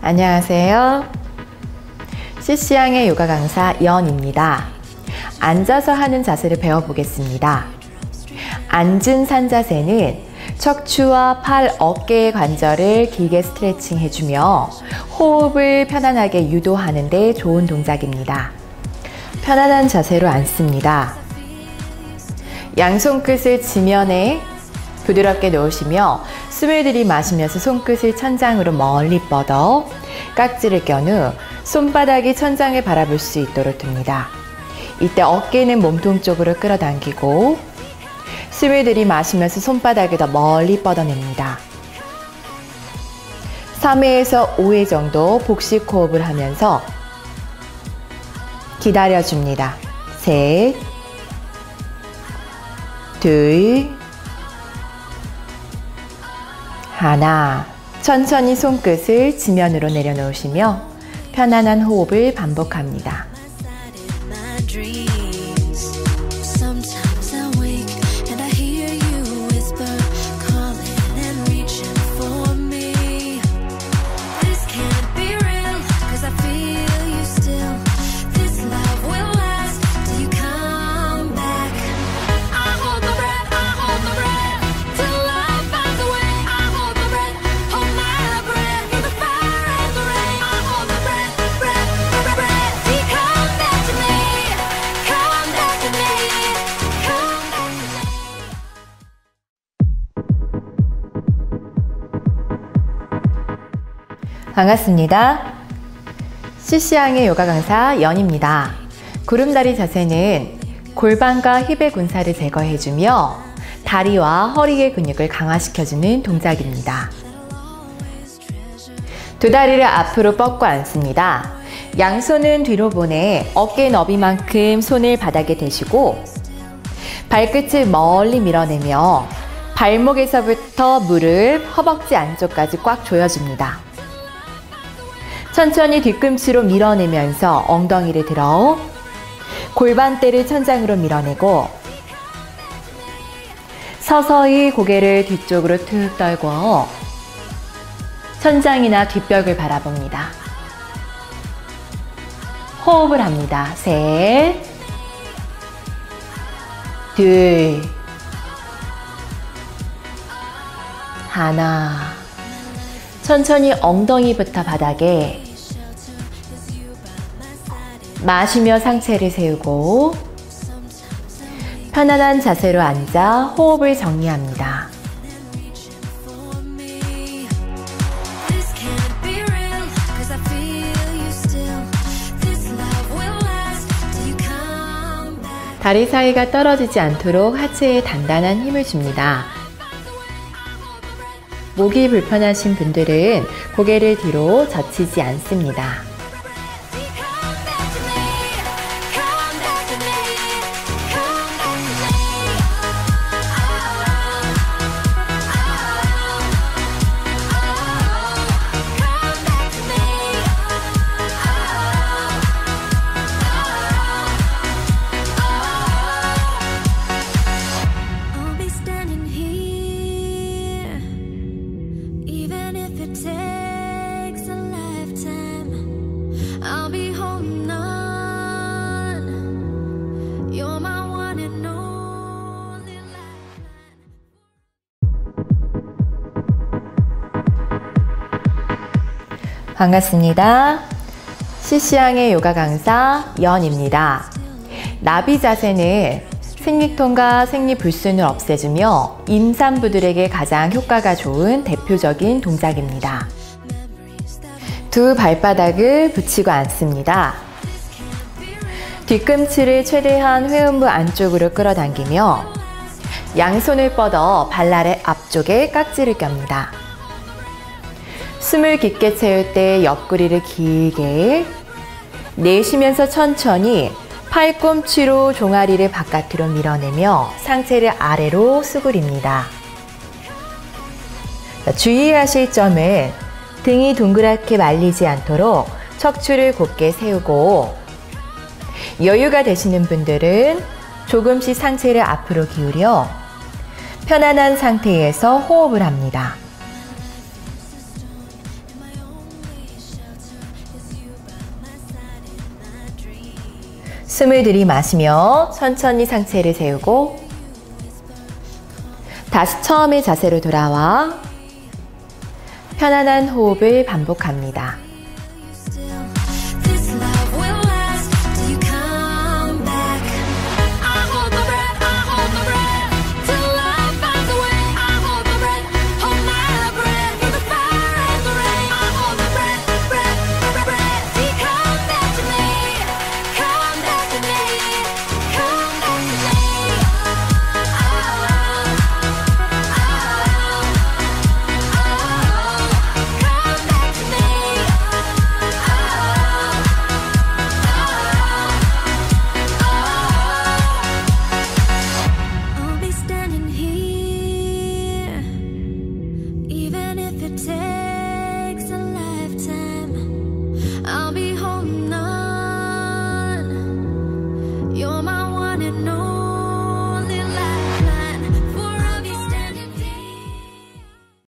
안녕하세요. CC양의 요가 강사 연입니다. 앉아서 하는 자세를 배워보겠습니다. 앉은 산자세는 척추와 팔, 어깨의 관절을 길게 스트레칭 해주며 호흡을 편안하게 유도하는 데 좋은 동작입니다. 편안한 자세로 앉습니다. 양손 끝을 지면에 부드럽게 놓으시며 숨을 들이마시면서 손끝을 천장으로 멀리 뻗어 깍지를 껴 후 손바닥이 천장을 바라볼 수 있도록 둡니다. 이때 어깨는 몸통 쪽으로 끌어당기고 숨을 들이마시면서 손바닥을 더 멀리 뻗어냅니다. 3회에서 5회 정도 복식 호흡을 하면서 기다려줍니다. 셋, 둘, 하나. 천천히 손끝을 지면으로 내려놓으시며 편안한 호흡을 반복합니다. 반갑습니다. CC양의 요가 강사 연입니다. 구름다리 자세는 골반과 힙의 군살을 제거해주며 다리와 허리의 근육을 강화시켜주는 동작입니다. 두 다리를 앞으로 뻗고 앉습니다. 양손은 뒤로 보내 어깨 너비만큼 손을 바닥에 대시고 발끝을 멀리 밀어내며 발목에서부터 무릎, 허벅지 안쪽까지 꽉 조여줍니다. 천천히 뒤꿈치로 밀어내면서 엉덩이를 들어 골반대를 천장으로 밀어내고 서서히 고개를 뒤쪽으로 툭 떨고 천장이나 뒷벽을 바라봅니다. 호흡을 합니다. 셋, 둘, 하나. 천천히 엉덩이부터 바닥에 마시며 상체를 세우고 편안한 자세로 앉아 호흡을 정리합니다. 다리 사이가 떨어지지 않도록 하체에 단단한 힘을 줍니다. 목이 불편하신 분들은 고개를 뒤로 젖히지 않습니다. 반갑습니다. CC양의 요가 강사 연입니다. 나비 자세는 생리통과 생리불순을 없애주며 임산부들에게 가장 효과가 좋은 대표적인 동작입니다. 두 발바닥을 붙이고 앉습니다. 뒤꿈치를 최대한 회음부 안쪽으로 끌어당기며 양손을 뻗어 발날의 앞쪽에 깍지를 껴니다. 숨을 깊게 채울 때 옆구리를 길게 내쉬면서 천천히 팔꿈치로 종아리를 바깥으로 밀어내며 상체를 아래로 수그립니다. 주의하실 점은 등이 동그랗게 말리지 않도록 척추를 곧게 세우고 여유가 되시는 분들은 조금씩 상체를 앞으로 기울여 편안한 상태에서 호흡을 합니다. 숨을 들이마시며 천천히 상체를 세우고 다시 처음의 자세로 돌아와 편안한 호흡을 반복합니다.